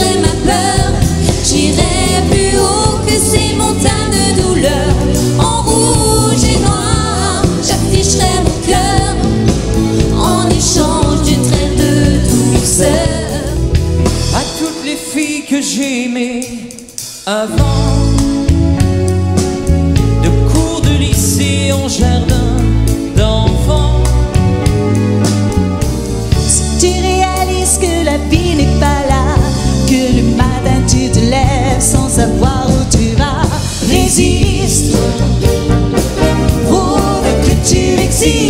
gérer ma peur. J'irai plus haut que ces montagnes de douleur. En rouge et noir, j'afficherai mon cœur en échange du trait de douceur. À toutes les filles que j'ai aimées avant. sí.